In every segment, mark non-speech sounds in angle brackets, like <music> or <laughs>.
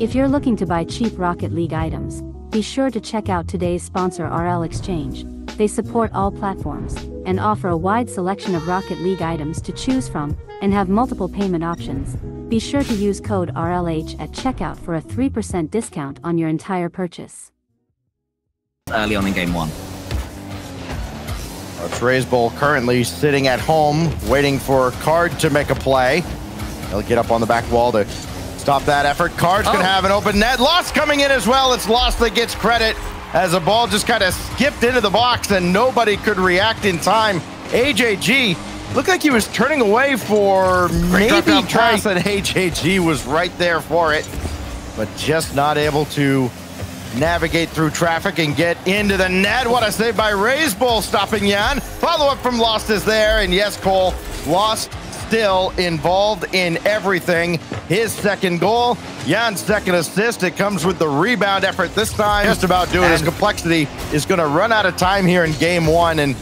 If you're looking to buy cheap Rocket League items, be sure to check out today's sponsor RL Exchange. They support all platforms and offer a wide selection of Rocket League items to choose from and have multiple payment options. Be sure to use code RLH at checkout for a 3% discount on your entire purchase. Early on in game one. It's Reysbull currently sitting at home, waiting for Card to make a play. He'll get up on the back wall to stop that effort. Card's oh. gonna have an open net. Lost coming in as well. It's Lost that gets credit as the ball just kind of skipped into the box and nobody could react in time. AJG looked like he was turning away for maybe pass and AJG was right there for it, but just not able to navigate through traffic and get into the net. What a save by Reysbull stopping Jan. Follow up from Lost is there, and yes, Cole, Lost still involved in everything. His second goal, Jan's second assist. It comes with the rebound effort this time. Just about doing his complexity is going to run out of time here in game one. And,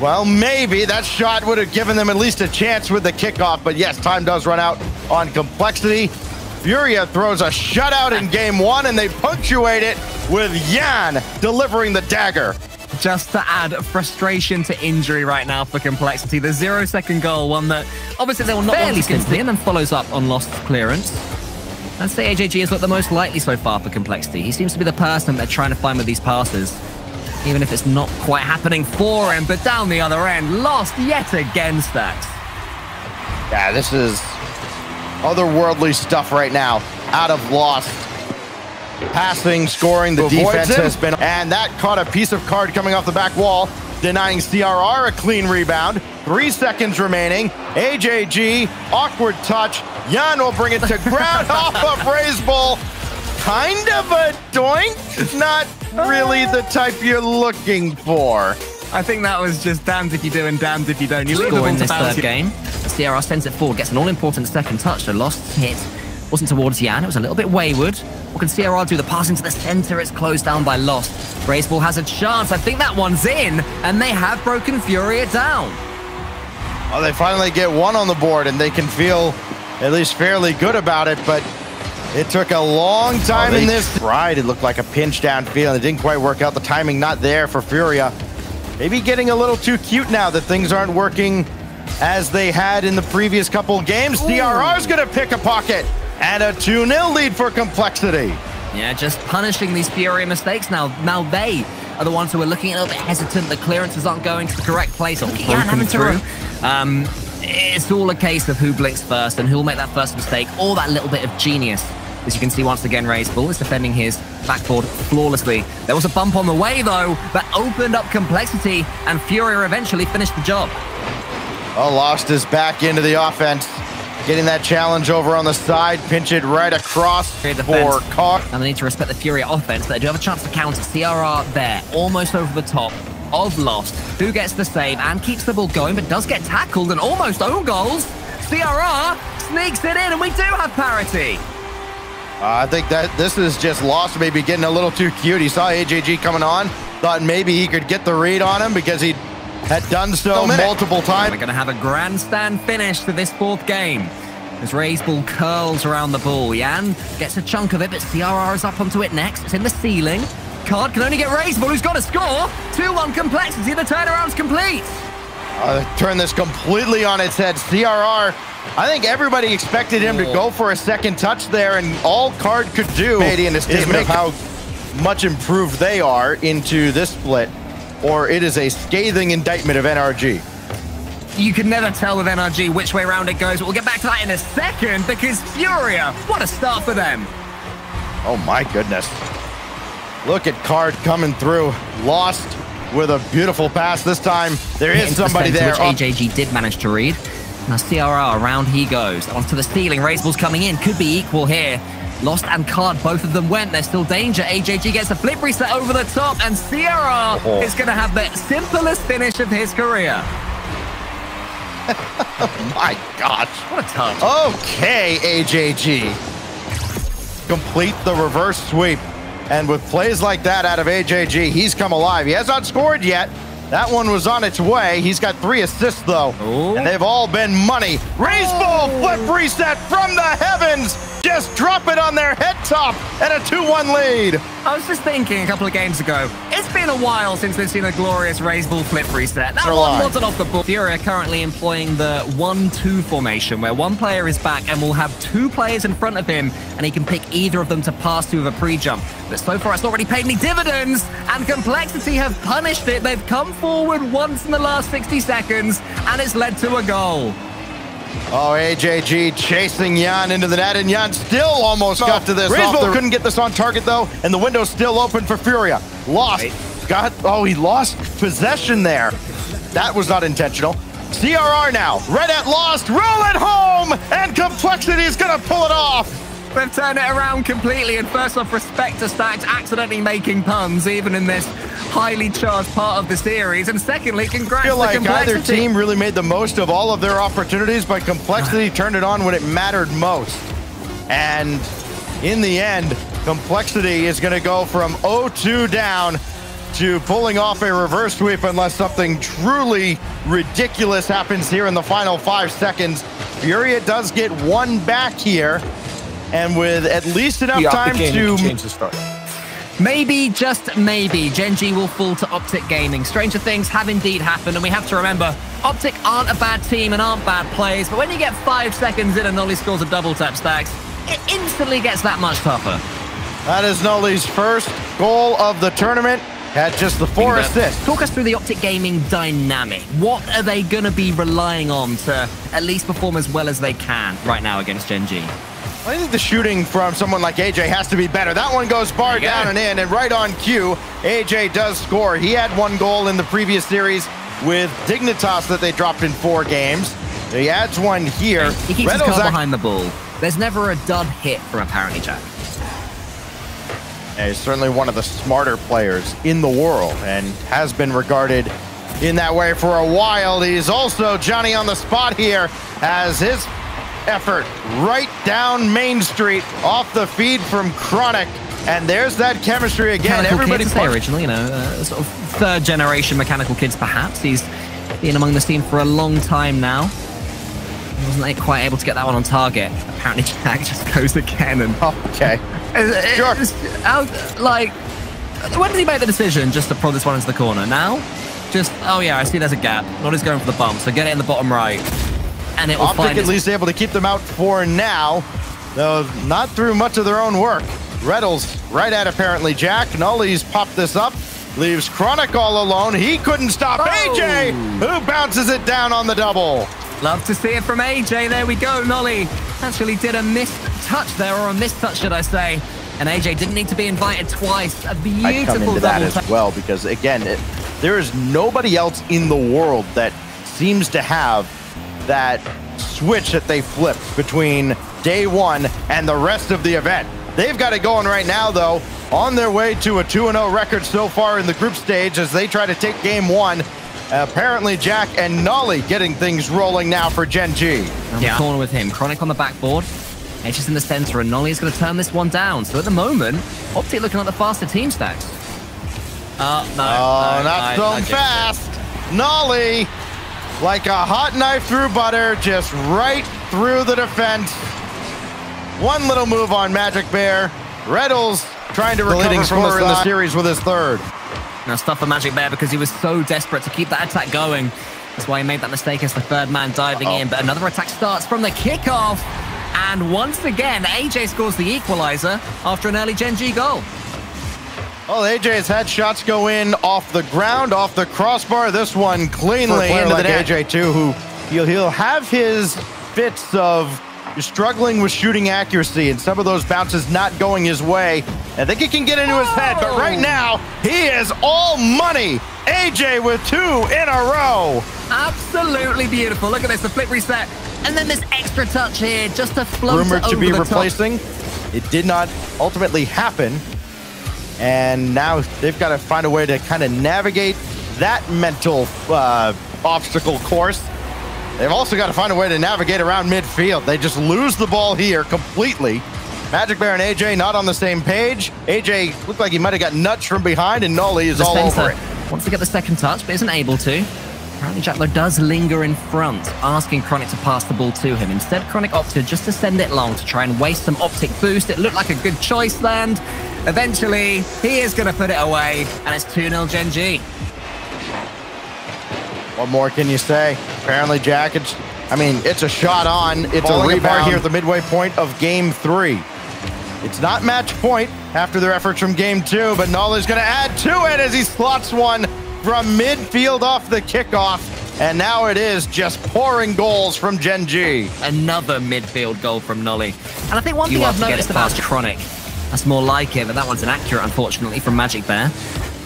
well, maybe that shot would have given them at least a chance with the kickoff. But yes, time does run out on complexity. Furia throws a shutout in game one, and they punctuate it with Jan delivering the dagger just to add frustration to injury right now for Complexity. The zero second goal, one that obviously they will not Fairly want to concede, and then follows up on lost clearance. I'd say AJG has looked the most likely so far for Complexity. He seems to be the person they're trying to find with these passes, even if it's not quite happening for him. But down the other end, lost yet again, Stacks. Yeah, this is otherworldly stuff right now. Out of Lost passing, scoring. The defense him. has been, and that caught a piece of card coming off the back wall, denying CRR a clean rebound. Three seconds remaining. AJG, awkward touch. Jan will bring it to ground <laughs> off of Reysbull. Kind of a doink, not really the type you're looking for. I think that was just damned if you do and damned if you don't. You score in this third game. CRR sends it forward, gets an all-important second touch. So lost hit wasn't towards Jan. It was a little bit wayward. What can CRR do? The pass into the center. It's closed down by Lost. Reysbull has a chance. I think that one's in, and they have broken Furia down. Well, they finally get one on the board, and they can feel at least fairly good about it, but it took a long oh, time oh, in this ride. It looked like a pinch down field. It didn't quite work out. The timing not there for Furia. Maybe getting a little too cute now that things aren't working as they had in the previous couple games. CRR is going to pick a pocket and a 2-0 lead for Complexity. Yeah, just punishing these Fury mistakes now. Now they are the ones who are looking a little bit hesitant. The clearances aren't going to the correct place. Or having through. Um, it's all a case of who blinks first and who'll make that first mistake or that little bit of genius. As you can see once again, Reysbull is defending his backboard flawlessly. There was a bump on the way, though, that opened up complexity, and Fury eventually finished the job. Well, Lost is back into the offense. Getting that challenge over on the side, pinch it right across for Cock. And they need to respect the Fury offense. but They do have a chance to counter. CRR there, almost over the top of Lost. Who gets the save and keeps the ball going, but does get tackled and almost own goals. CRR sneaks it in, and we do have parity. Uh, I think that this is just Lost maybe getting a little too cute. He saw AJG coming on, thought maybe he could get the read on him because he had done so multiple times. We're going to have a grandstand finish to this fourth game. As Reysbull curls around the ball, Jan gets a chunk of it, but CRR is up onto it next. It's in the ceiling. Card can only get Reysbull, who's got to score. 2-1 complexity, the turnaround's complete. Uh, turn this completely on its head. CRR, I think everybody expected him to go for a second touch there, and all Card could do is make how much improved they are into this split or it is a scathing indictment of NRG. You can never tell with NRG which way around it goes, but we'll get back to that in a second because Furia, what a start for them. Oh my goodness. Look at Card coming through. Lost with a beautiful pass this time. There is somebody the there. Which AJG did manage to read. Now CRR, around he goes. Onto the ceiling, Reysbull's coming in. Could be equal here. Lost and Card, both of them went. There's still danger. AJG gets a flip reset over the top, and CRR oh. Uh-huh. is going to have the simplest finish of his career. <laughs> oh my gosh. What a touch. Okay, AJG. Complete the reverse sweep. And with plays like that out of AJG, he's come alive. He has not scored yet, That one was on its way. He's got three assists, though. Ooh. And they've all been money. Raise oh. ball flip reset from the heavens. Just drop it on their head top and a 2-1 lead. I was just thinking a couple of games ago, been a while since we've seen a glorious Reysbull flip reset. That one wasn't off the ball. Fury are currently employing the 1-2 formation, where one player is back and will have two players in front of him, and he can pick either of them to pass to with a pre-jump. But so far, it's not really paid any dividends, and Complexity have punished it. They've come forward once in the last 60 seconds, and it's led to a goal. Oh, AJG chasing Jan into the net, and Jan still almost got to this. Reysbull Reysbull couldn't get this on target, though, and the window's still open for Furia. Lost. Got, oh, he lost possession there. That was not intentional. CRR now. Red at lost. Roll it home, and Complexity is going to pull it off. They've turned it around completely, and first off, respect to Stacks accidentally making puns, even in this highly charged part of the series. And secondly, congrats I feel to like either team really made the most of all of their opportunities, but Complexity turned it on when it mattered most. And in the end, Complexity is going to go from 0-2 down to pulling off a reverse sweep unless something truly ridiculous happens here in the final five seconds. Furia does get one back here, and with at least enough The time to change the start. Maybe, just maybe, Gen G will fall to Optic Gaming. Stranger things have indeed happened, and we have to remember, Optic aren't a bad team and aren't bad players, but when you get five seconds in and Noly scores a double tap stacks, it instantly gets that much tougher. That is Noly's first goal of the tournament. Had just the four assists. Talk us through the Optic Gaming dynamic. What are they going to be relying on to at least perform as well as they can right now against Gen G? I think the shooting from someone like AJ has to be better. That one goes far down go. and in, and right on cue, AJ does score. He had one goal in the previous series with Dignitas that they dropped in four games. He adds one here. He keeps his Reynolds car behind the ball. There's never a dud hit from apparently Jack. Yeah, he's certainly one of the smarter players in the world and has been regarded in that way for a while. He's also Johnny on the spot here as his effort right down Main Street off the feed from Chronic. And there's that chemistry again. mechanical Everybody kids, originally, you know, uh, sort of third generation mechanical kids, perhaps. He's been among the team for a long time now. Wasn't quite able to get that one on target. Apparently, <laughs> Jack just goes again and Okay. <laughs> Sure. how- like, when did he make the decision just to prod this one into the corner? Now? Just, oh yeah, I see there's a gap. Not going for the bump, so get it in the bottom right. And it will Optic find at least able to keep them out for now, though not through much of their own work. Retals right at apparently Jack. Noly's popped this up, leaves Chronic all alone. He couldn't stop Oh. AJ, who bounces it down on the double. Love to see it from AJ. There we go. Noly actually did a missed touch there, or a missed touch, should I say. And AJ didn't need to be invited twice. A I come beautiful into that as well because again, it, there is nobody else in the world that seems to have that switch that they flipped between day one and the rest of the event. They've got it going right now, though, on their way to a 2 0 record so far in the group stage as they try to take game one. Apparently, Jack and Noly getting things rolling now for Gen G. Down Yeah. the corner with him. Chronic on the backboard. Edge is in the center, and Noly is going to turn this one down. So at the moment, Optic looking like the faster team stacks. Uh, no, Oh, no, not no, so no, fast. Noly, like a hot knife through butter, just right through the defense. One little move on Magic Bear. Retals trying to recover leading from the, in the series with his third. Now stuff for Majicbear because he was so desperate to keep that attack going. That's why he made that mistake as the third man diving Uh-oh. in. But another attack starts from the kickoff. And once again, AJ scores the equalizer after an early Gen G goal. Well, AJ has had shots go in off the ground, off the crossbar. This one cleanly into like the net. AJ too, who he'll he'll have his fits of struggling with shooting accuracy and some of those bounces not going his way. I think he can get into his head, but right now he is all money. AJ with two in a row. Absolutely beautiful. Look at this, the flip reset. And then this extra touch here just to float Rumored it to be the top. replacing. It did not ultimately happen. And now they've got to find a way to kind of navigate that mental uh, obstacle course. They've also got to find a way to navigate around midfield. They just lose the ball here completely. Majicbear and AJ not on the same page. AJ looked like he might have got nuts from behind, and Noly is The all over it. Wants to get the second touch, but isn't able to. Apparently Jackler does linger in front, asking Chronic to pass the ball to him. Instead, Chronic opted just to send it long to try and waste some optic boost. It looked like a good choice, Land. Eventually, he is going to put it away, and it's 2-0 Gen G. What more can you say? Apparently, Jack, it's, I mean, it's a shot on. It's Falling a rebound apart here at the midway point of game three. It's not match point after their efforts from game two, but Noly's going to add to it as he slots one from midfield off the kickoff. And now it is just pouring goals from Gen G. Another midfield goal from Noly. And I think one You thing have I've to get noticed about past Chronic, that's more like it, but that one's inaccurate, unfortunately, from Magic Bear.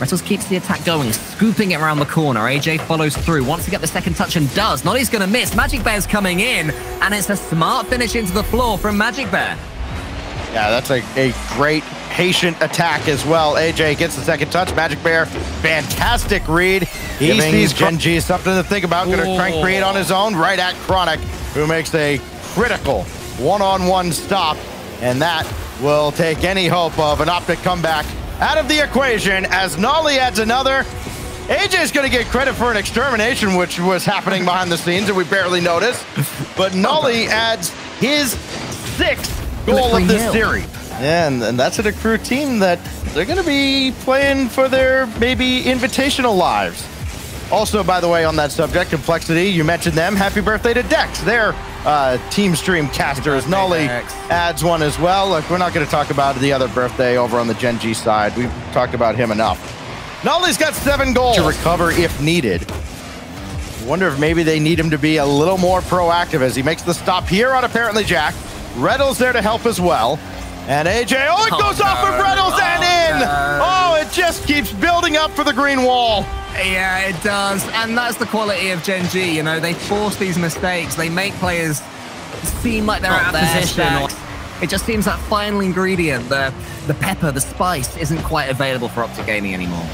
Retals keeps the attack going, scooping it around the corner. AJ follows through, wants to get the second touch and does. Noly's going to miss. Majicbear's coming in, and it's a smart finish into the floor from Majicbear. Yeah, that's a, a great patient attack as well. AJ gets the second touch. Majicbear, fantastic read. He Giving sees Chron- Gen G something to think about. Going to try and create on his own right at Chronic, who makes a critical one-on-one stop. And that will take any hope of an optic comeback out of the equation as Noly adds another. AJ is going to get credit for an extermination, which was happening behind the scenes and we barely noticed. But <laughs> oh, Noly adds his sixth goal of this series. Yeah, and, and that's an accrued team that they're going to be playing for their maybe invitational lives. Also, by the way, on that subject, Complexity, you mentioned them. Happy birthday to Dex, their uh, team stream caster birthday, Noly adds one as well. Look, we're not going to talk about the other birthday over on the Gen G side. We've talked about him enough. Noly's got seven goals to recover if needed. Wonder if maybe they need him to be a little more proactive as he makes the stop here on apparently Jack. Reddle's there to help as well. And AJ, oh, it Oh, goes off of no. Retals oh, and Oh, in. no. Oh, it just keeps building up for the green wall. Yeah, it does. And that's the quality of Gen G. You know, they force these mistakes. They make players seem like they're Not out of their position. It just seems that final ingredient, the the pepper, the spice, isn't quite available for Optic Gaming anymore.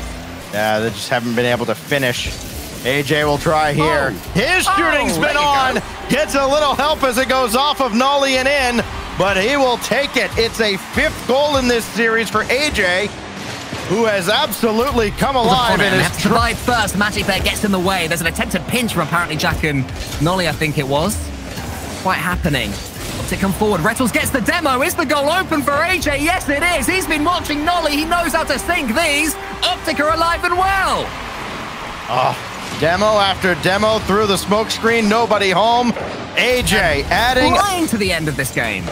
Yeah, they just haven't been able to finish. AJ will try here. Oh. His shooting's Oh, been on. go. Gets a little help as it goes off of Noly and in, but he will take it. It's a fifth goal in this series for AJ, who has absolutely come alive and is to first. Majicbear gets in the way. There's an attempted pinch from apparently Jack and Noly, I think it was. Quite happening. Optic come forward. Retals gets the demo. Is the goal open for AJ? Yes, it is. He's been watching Noly. He knows how to sink these. Optic are alive and well. Ah, demo after demo through the smoke screen. Nobody home. AJ adding Flying to the end of this game.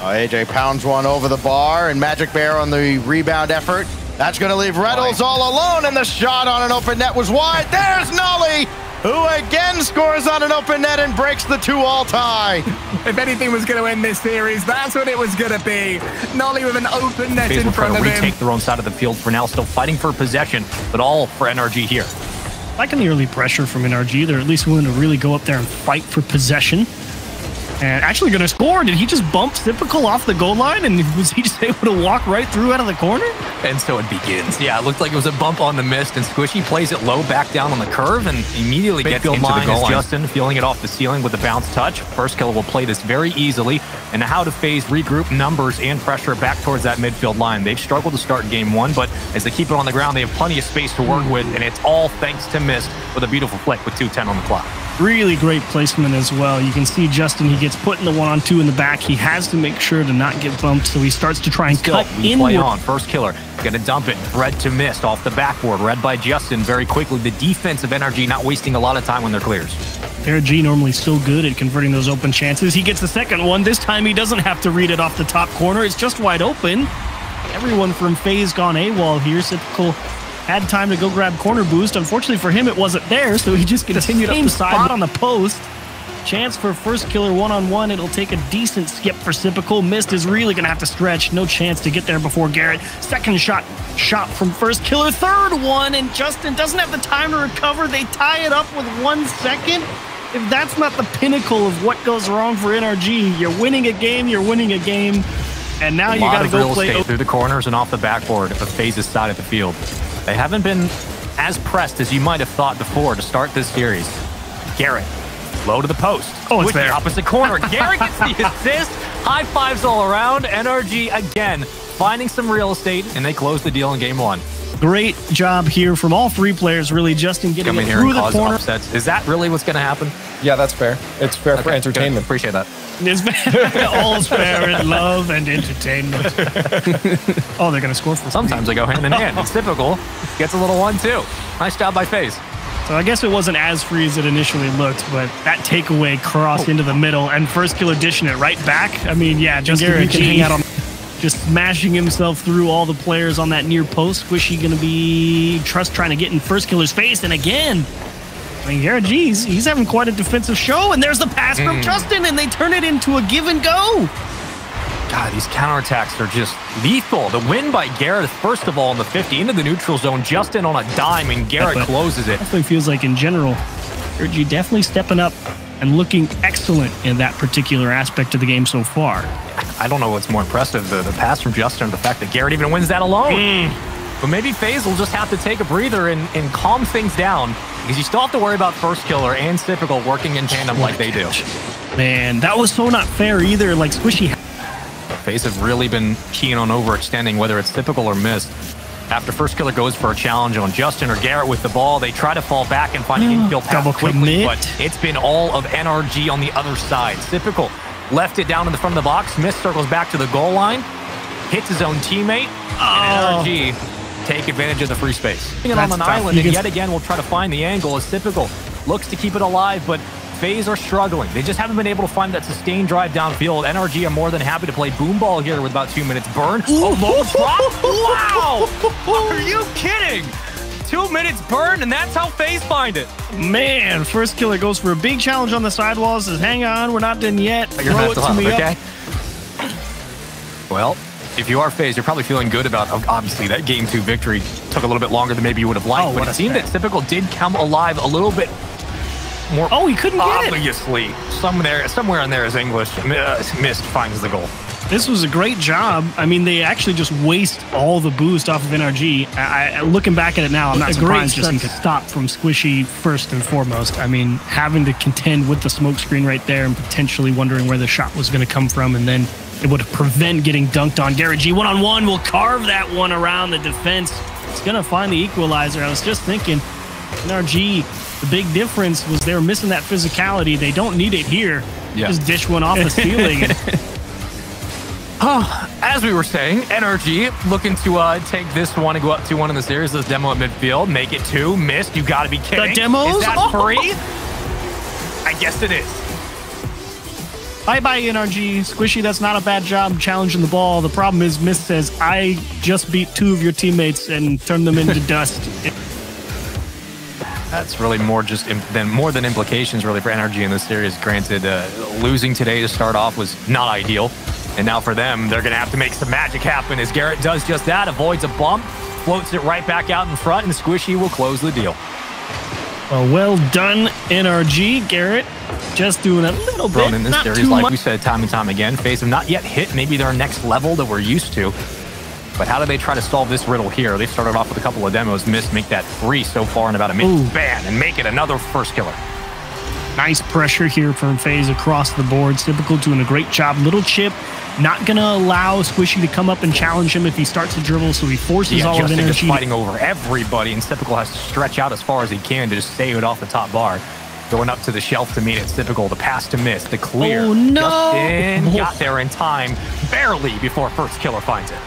Oh, AJ pounds one over the bar, and Majicbear on the rebound effort. That's going to leave Reynolds all alone, and the shot on an open net was wide. There's Noly, who again scores on an open net and breaks the two-all tie. <laughs> If anything was going to end this series, that's what it was going to be. Noly with an open net FaZe in will try front to of him. retake their own side of the field for now, still fighting for possession, but all for NRG here. Liking the early pressure from NRG. They're at least willing to really go up there and fight for possession. And actually going to score. Did he just bump Sypical off the goal line? And <laughs> was he just able to walk right through out of the corner? And so it begins. Yeah, it looked like it was a bump on the mist, and Squishy plays it low back down on the curve and immediately gets Midfield into the line goal line. Justin Justin feeling it off the ceiling with a bounce touch. First killer will play this very easily. And how to phase regroup numbers and pressure back towards that midfield line. They've struggled to start game one, but as they keep it on the ground, they have plenty of space to work with, and it's all thanks to Mist with a beautiful flick with 2.10 on the clock. Really great placement as well. You can see Justin, he gets put in the one on two in the back. He has to make sure to not get bumped, so he starts to try and Still, cut we inward. play on. First killer. Gonna dump it. Red to mist off the backboard. Read by Justin very quickly. The defensive energy not wasting a lot of time when they're clears. Garrett G normally so good at converting those open chances. He gets the second one. This time he doesn't have to read it off the top corner. It's just wide open. Everyone from FaZe gone AWOL here. Sypical had time to go grab corner boost. Unfortunately for him, it wasn't there, so he just continued same up the side. spot on the post. Chance for first killer one on one. It'll take a decent skip for Sypical. Mist is really going to have to stretch. No chance to get there before Garrett. Second shot, shot from first killer. Third one, and Justin doesn't have the time to recover. They tie it up with one second. If that's not the pinnacle of what goes wrong for NRG, you're winning a game, you're winning a game, and now A you got to go play. through the corners and off the backboard of FaZe's side of the field. They haven't been as pressed as you might have thought before to start this series. Garrett, low to the post. Oh, it's With the there. opposite corner. <laughs> Garrett gets the assist. High fives all around. NRG again finding some real estate, and they close the deal in game one. Great job here from all three players, really. Justin getting Come in it here through and the cause corner. upsets. Is that really what's going to happen? Yeah, that's fair. It's fair for entertainment. good. Appreciate that. It's <laughs> all's fair in love and entertainment. <laughs> oh, they're going to score for Sometimes they go hand in hand. It's Sypical. Gets a little one, too. Nice job by FaZe. So I guess it wasn't as free as it initially looked, but that takeaway crossed oh. into the middle and first killer dishing it right back. I mean, yeah, Justin Garrett can G. hang out on just smashing himself through all the players on that near post. Squishy gonna be trust trying to get in first killer's face, and again. I mean, Garrett G, he's, he's having quite a defensive show, and there's the pass from hmm. Justin, and they turn it into a give and go. God, these counterattacks are just lethal. The win by Garrett, first of all, in the 50 into the neutral zone. Justin on a dime, and Garrett closes it. Definitely feels like in general, G definitely stepping up and looking excellent in that particular aspect of the game so far. I don't know what's more impressive, the, the pass from Justin or the fact that Garrett even wins that alone. Mm. But maybe FaZe will just have to take a breather and, and calm things down because you still have to worry about First Killer and Sypical working in tandem like they do. Man, that was so not fair either. Like Squishy FaZe have really been keen on overextending, whether it's Sypical or Mist. After First Killer goes for a challenge on Justin or Garrett with the ball, they try to fall back and find an oh. infield pass Double quickly, commit. but it's been all of NRG on the other side. Sypical left it down in the front of the box. Smith circles back to the goal line, hits his own teammate, Oh. and NRG take advantage of the free space. It on That's an tough. island, You and can- yet again, we'll try to find the angle as Sypical. Looks to keep it alive, but FaZe are struggling. They just haven't been able to find that sustained drive downfield. NRG are more than happy to play boom ball here with about two minutes. Burn. A low drop. Wow! <laughs> Are you kidding? Two minutes burn, and that's how FaZe find it. Man, first killer goes for a big challenge on the sidewall. Says, "Hang on, we're not done yet. Your Throw it to me up." okay? Well, if you are FaZe, you're probably feeling good about, oh, obviously, that game two victory took a little bit longer than maybe you would have liked, Oh, but it seemed that Sypical did come alive a little bit more Oh, he couldn't get it. obviously. Some there, somewhere in there is English. Uh, Mist finds the goal. This was a great job. I mean, they actually just waste all the boost off of NRG. I, I, looking back at it now, I'm not A surprised Justin could stop from Squishy first and foremost. I mean, having to contend with the smoke screen right there and potentially wondering where the shot was going to come from, and then it would prevent getting dunked on. Garrett G one on one will carve that one around the defense. It's going to find the equalizer. I was just thinking, NRG. The big difference was they were missing that physicality. They don't need it here. Yeah. Just dish one off the ceiling. <laughs> And As we were saying, NRG looking to uh, take this one and go up 2-1 in the series. This demo at midfield, make it two, Mist. You got to be kidding. The demos? Is that Oh. free? <laughs> I guess it is. Bye bye, NRG. Squishy, that's not a bad job challenging the ball. The problem is, Mist says, I just beat two of your teammates and turned them into <laughs> dust. That's really more just than more than implications really for NRG in this series. Granted, uh, losing today to start off was not ideal, and now for them, they're going to have to make some magic happen. As Garrett does just that, avoids a bump, floats it right back out in front, and Squishy will close the deal. Well, well done, NRG. Garrett just doing a little Thrown bit. in this not series, like much. we said time and time again, FaZe have not yet hit maybe their next level that we're used to. But how do they try to solve this riddle here? They started off with a couple of demos, Mist, make that three so far in about a minute Ooh. span, and make it another first killer. Nice pressure here from FaZe across the board. Sypical doing a great job. Little chip, not going to allow Squishy to come up and challenge him if he starts to dribble, so he forces Yeah, all of Justin just NRG. to- fighting over everybody, and Sypical has to stretch out as far as he can to just save it off the top bar. Going up to the shelf to meet it, Sypical, the pass to Mist, the clear. Oh, no. Justin <laughs> got there in time, barely before first killer finds it.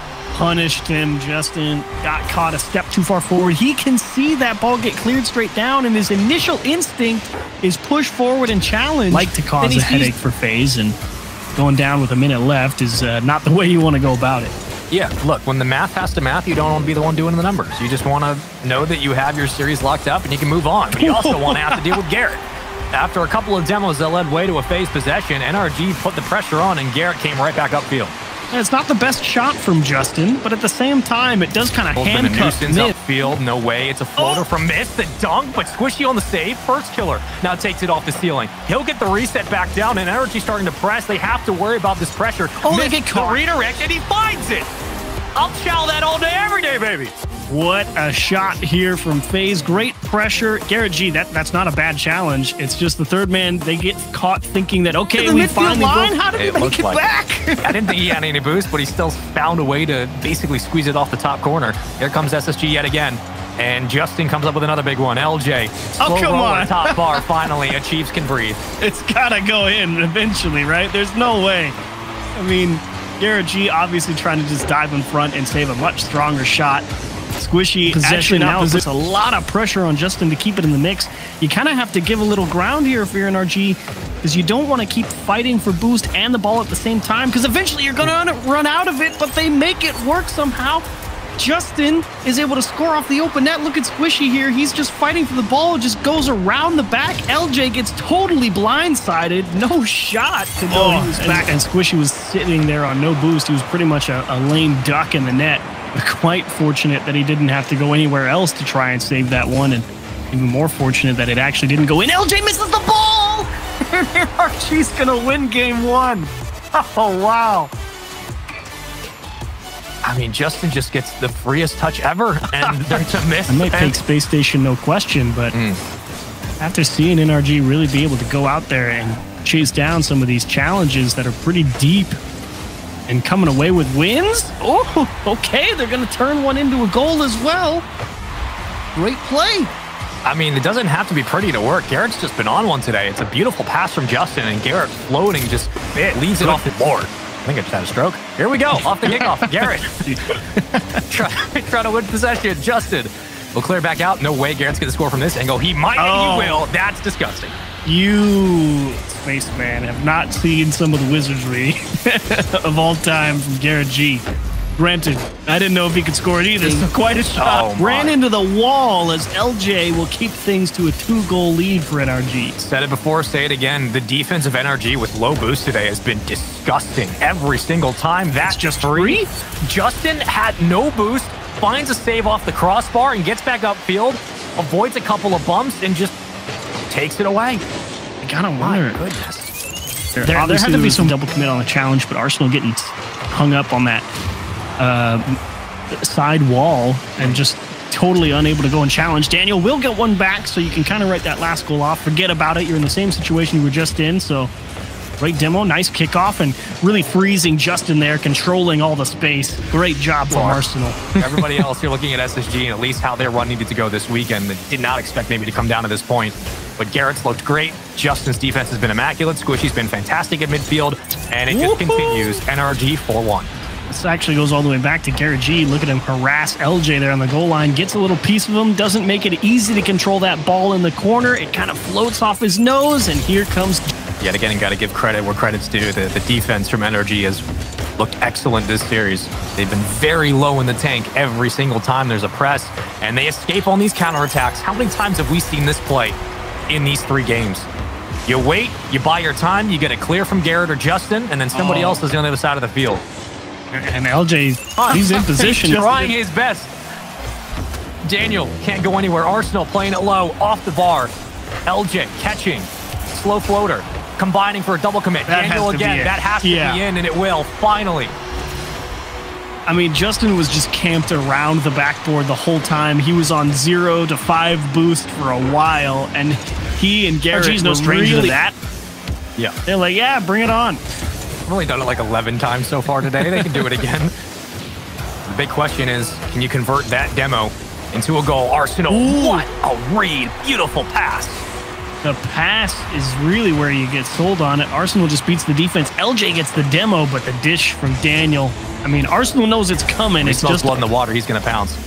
Punished him. Justin got caught a step too far forward. He can see that ball get cleared straight down, and his initial instinct is push forward and challenge. Like to cause he a headache for FaZe, and going down with a minute left is uh, not the way you want to go about it. Yeah, look, when the math has to math, you don't want to be the one doing the numbers. You just want to know that you have your series locked up and you can move on. But you also want to have to deal with Garrett. After a couple of demos that led way to a phase possession, NRG put the pressure on and Garrett came right back upfield. And it's not the best shot from Justin, but at the same time, it does kind of Both been a handcuff nuisance upfield, no way. It's a floater Oh. from Mist, the dunk, but Squishy on the save. First killer now takes it off the ceiling. He'll get the reset back down, and NRG starting to press. They have to worry about this pressure. Oh, they get the redirect, and he finds it. I'll chow that all day, every day, baby. What a shot here from FaZe. Great pressure. Garrett G, that, that's not a bad challenge. It's just the third man, they get caught thinking that, okay, we midfield finally line? broke- How did he It make it like back? I didn't think he had any boost, but he still found a way to basically squeeze it off the top corner. Here comes SSG yet again. And Justin comes up with another big one. LJ, Oh, slow come roller on. top <laughs> bar, finally. A Chiefs can breathe. It's gotta go in eventually, right? There's no way. I mean, Garrett G obviously trying to just dive in front and save a much stronger shot. Squishy Possession actually now puts a lot of pressure on Justin to keep it in the mix. You kind of have to give a little ground here if you're an RG because you don't want to keep fighting for boost and the ball at the same time because eventually you're going to run out of it, but they make it work somehow. Justin is able to score off the open net. Look at Squishy here. He's just fighting for the ball. Just goes around the back. LJ gets totally blindsided. No shot to go. Oh, he was and- back, and Squishy was sitting there on no boost. He was pretty much a, a lame duck in the net. Quite fortunate that he didn't have to go anywhere else to try and save that one, and even more fortunate that it actually didn't go in. LJ misses the ball. <laughs> Archie's gonna win game one. <laughs> Oh wow! I mean, Justin just gets the freest touch ever, <laughs> and there's a miss. I might take Space Station, no question, but mm. after seeing NRG really be able to go out there and chase down some of these challenges that are pretty deep and coming away with wins, oh, okay, they're going to turn one into a goal as well. Great play. I mean, it doesn't have to be pretty to work. Garrett's just been on one today. It's a beautiful pass from Justin, and Garrett floating just it leaves it off the board. I think I just had a stroke. Here we go, off the kickoff. <laughs> Garrett <laughs> try, try to win possession. Justin will clear back out. No way Garrett's going to score from this angle. He might, Oh. he will. That's disgusting. You, Spaceman, have not seen some of the wizardry <laughs> of all time from Garrett G. Granted, I didn't know if he could score it either. So <laughs> quite a shot. Oh. Ran into the wall as LJ will keep things to a two-goal lead for NRG. Said it before, say it again. The defense of NRG with low boost today has been disgusting every single time. That's just free. Justin had no boost, finds a save off the crossbar and gets back upfield, avoids a couple of bumps, and just takes it away. I gotta My wonder. goodness. There, there had to be some double commit on the challenge, but Arsenal getting hung up on that uh, side wall and just totally unable to go and challenge. Daniel will get one back, so you can kind of write that last goal off. Forget about it. You're in the same situation you were just in, so great demo, nice kickoff, and really freezing Justin there, controlling all the space. Great job from Far. Arsenal. <laughs> Everybody else, you're looking at SSG and at least how their run needed to go this weekend. That did not expect maybe to come down to this point. But Garrett's looked great. Justin's defense has been immaculate. Squishy's been fantastic at midfield. And it just continues. NRG 4 1. This actually goes all the way back to Garrett G. Look at him harass LJ there on the goal line. Gets a little piece of him. Doesn't make it easy to control that ball in the corner. It kind of floats off his nose, and here comes. Yet again, got to give credit where credit's due. The, the defense from NRG has looked excellent this series. They've been very low in the tank every single time there's a press, and they escape on these counterattacks. How many times have we seen this play in these three games? You wait, you buy your time, you get it clear from Garrett or Justin, and then somebody Oh. else is on the other side of the field. And LJ, he's in <laughs> position. He's trying his best. Daniel can't go anywhere. Arsenal playing it low, off the bar. LJ catching, slow floater, combining for a double commit. That Daniel has to be again, that has to Yeah. be in, and it will finally. I mean, Justin was just camped around the backboard the whole time. He was on zero to five boost for a while, and he and oh, Garrett RG's no were stranger to that. Yeah, They're like, yeah, bring it on. I've only done it like 11 times so far today. They can do it again. <laughs> The big question is, can you convert that demo into a goal? Arsenal, Ooh. what a read! Beautiful pass. The pass is really where you get sold on it. Arsenal just beats the defense. LJ gets the demo, but the dish from Daniel. I mean, Arsenal knows it's coming. He It's smells just blood in the water, he's going to pounce.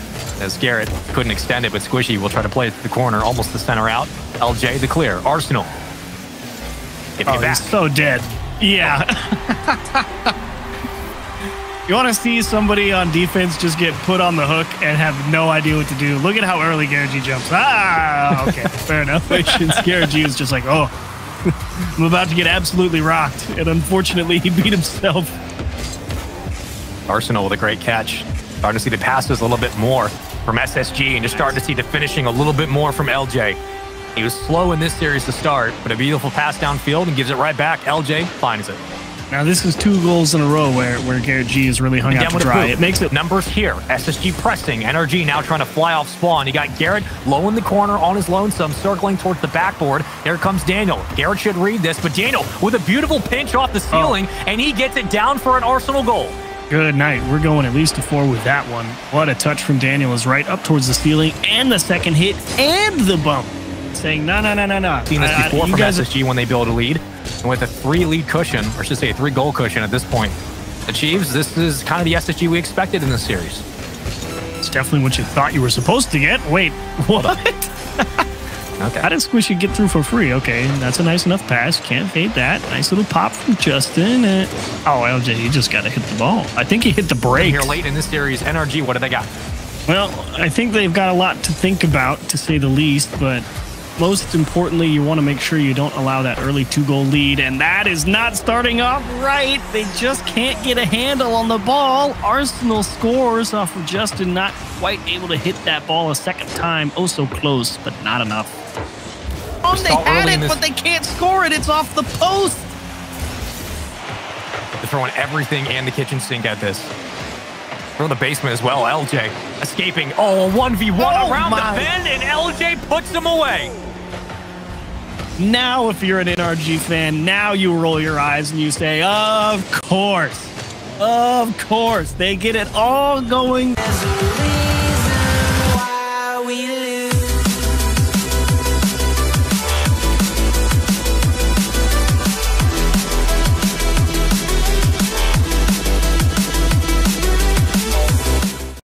As Garrett couldn't extend it, but Squishy will try to play it to the corner, almost the center out. LJ the clear. Arsenal. Give me oh, back. he's so dead. Yeah. <laughs> you want to see somebody on defense just get put on the hook and have no idea what to do? Look at how early Garrett G jumps. Ah, okay, <laughs> fair enough. <laughs> Garrett G was just like, oh, I'm about to get absolutely rocked, and unfortunately, he beat himself. Arsenal with a great catch. Starting to see the passes a little bit more from SSG and just starting to see the finishing a little bit more from LJ. He was slow in this series to start, but a beautiful pass downfield and gives it right back. LJ finds it. Now this is two goals in a row where, where Garrett G is really hung out to dry. It makes it numbers here. SSG pressing. NRG now trying to fly off spawn. You got Garrett low in the corner on his lonesome, circling towards the backboard. Here comes Daniel. Garrett should read this, but Daniel with a beautiful pinch off the oh. ceiling, and he gets it down for an Arsenal goal. Good night. We're going at least a four with that one. What a touch from Daniel is right up towards the ceiling and the second hit and the bump. Saying no no no no no. Seen this I- I- before you from guys SSG when they build a lead. And with a three lead cushion, or I should say a three goal cushion at this point, the Chiefs, this is kind of the SSG we expected in this series. It's definitely what you thought you were supposed to get. Wait, what? <laughs> Okay. How did Squishy get through for free? Okay, that's a nice enough pass. Can't fade that. Nice little pop from Justin. Uh, oh, LJ, you just got to hit the ball. I think he hit the break. Here late in this series, NRG, what do they got? Well, I think they've got a lot to think about, to say the least, but most importantly, you want to make sure you don't allow that early two goal lead, and that is not starting off right. They just can't get a handle on the ball. Arsenal scores off of Justin not quite able to hit that ball a second time. Oh, so close, but not enough. They had it, but they can't score it. It's off the post. They're throwing everything and the kitchen sink at this. From the basement as well, LJ escaping. Oh, a 1v1 Oh, around my. the bend, and LJ puts him away. Now, if you're an NRG fan, now you roll your eyes and you say, Of course. Of course. They get it all going.